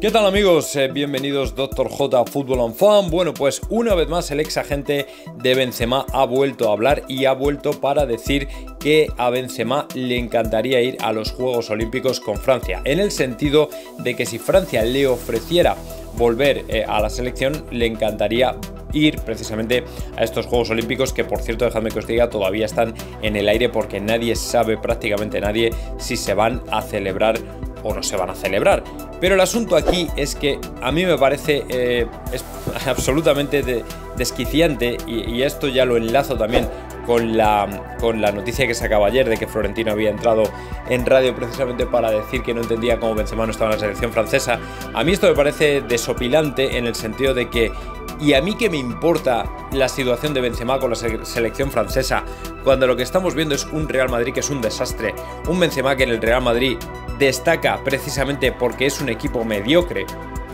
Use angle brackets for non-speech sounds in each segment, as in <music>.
¿Qué tal amigos? Eh, bienvenidos Dr. J Fútbol and Fan. Bueno, pues una vez más el ex agente de Benzema ha vuelto a hablar y ha vuelto para decir que a Benzema le encantaría ir a los Juegos Olímpicos con Francia, en el sentido de que si Francia le ofreciera volver eh, a la selección, le encantaría ir precisamente a estos Juegos Olímpicos que por cierto dejadme que os diga todavía están en el aire porque nadie sabe prácticamente nadie si se van a celebrar o no se van a celebrar. Pero el asunto aquí es que a mí me parece eh, <laughs> absolutamente desquiciante y, esto ya lo enlazo también con la, con la noticia que se acaba ayer de que Florentino había entrado en radio precisamente para decir que no entendía cómo Benzema no estaba en la selección francesa. A mí esto me parece desopilante en el sentido de que y a mí que me importa la situación de Benzema con la selección francesa, cuando lo que estamos viendo es un Real Madrid que es un desastre, un Benzema que en el Real Madrid destaca precisamente porque es un equipo mediocre.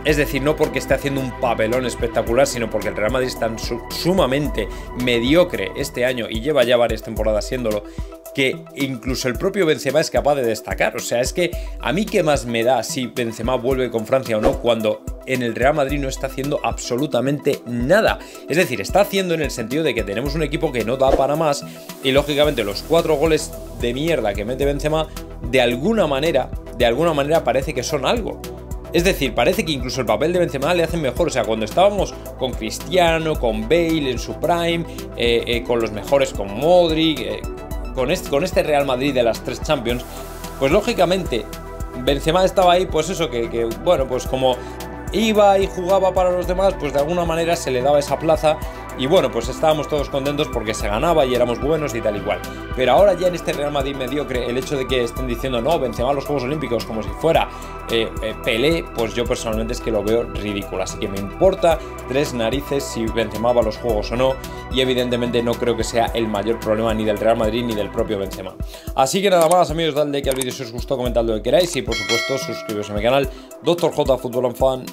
Es decir, no porque esté haciendo un papelón espectacular, sino porque el Real Madrid está sumamente mediocre este año y lleva ya varias temporadas siéndolo, que incluso el propio Benzema es capaz de destacar. O sea, es que a mí qué más me da si Benzema vuelve con Francia o no cuando en el Real Madrid no está haciendo absolutamente nada. Es decir, está haciendo en el sentido de que tenemos un equipo que no da para más y lógicamente los cuatro goles de mierda que mete Benzema de alguna manera, de alguna manera parece que son algo. Es decir, parece que incluso el papel de Benzema le hacen mejor. O sea, cuando estábamos con Cristiano, con Bale en su prime, eh, eh, con los mejores, con Modric, eh, con, este, Real Madrid de las tres Champions, pues lógicamente Benzema estaba ahí, pues eso, que bueno, pues como iba y jugaba para los demás, pues de alguna manera se le daba esa plaza y bueno, pues estábamos todos contentos porque se ganaba y éramos buenos y tal y cual. Pero ahora ya en este Real Madrid mediocre, el hecho de que estén diciendo no, Benzema a los Juegos Olímpicos como si fuera eh, eh, Pelé, pues yo personalmente es que lo veo ridículo. Así que me importa tres narices si Benzema va a los Juegos o no. Y evidentemente no creo que sea el mayor problema ni del Real Madrid ni del propio Benzema. Así que nada más amigos, dadle que al vídeo si os gustó, comentad lo que queráis y por supuesto suscribiros a mi canal Dr. J Fútbol Fan